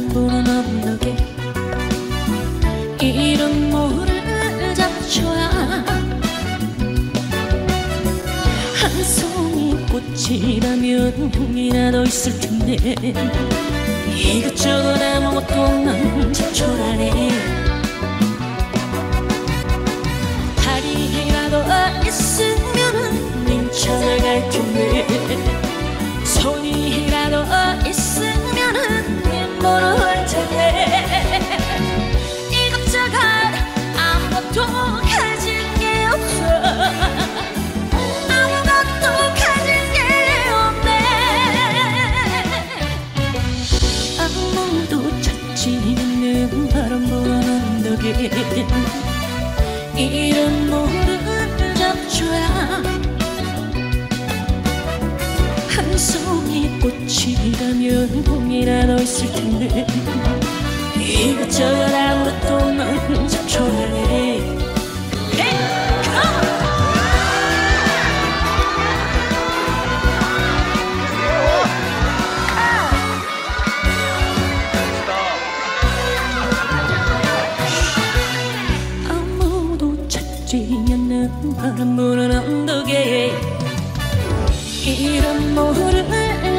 바람 부는 언덕에 이런 모를 잡초야? 한 송이 꽃이라면 형이라도 있을 텐데. 이것저것 아무것도 없는 잡초라네 언덕에 이름 모를 잡초야. 한 송이 꽃이라면 봄이라도 있을 텐데. 이것저것 아무 않는 바람 부는 언덕에 이런 모를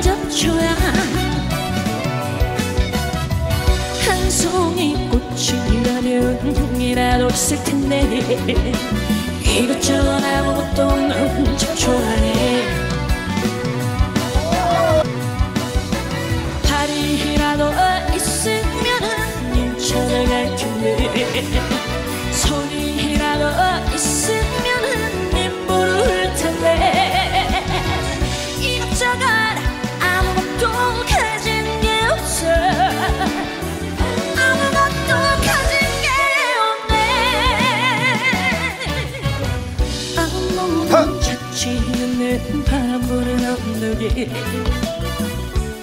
잡초야 한 송이 꽃이라면 형이라도 있을 텐데. 이것저것 아무것도 않는 바람 부는 언덕에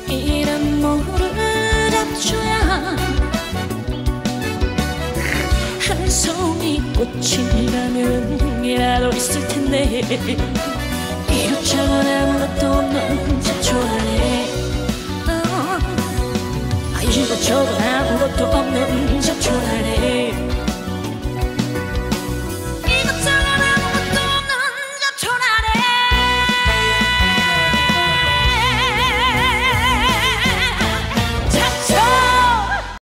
이름 모를 잡초야 한 송이 꽃이라면 형이라도 있을 텐데 이것저것 아무것도 없는 잡초라네 어, 이것저것 아무것도 없는 잡초라네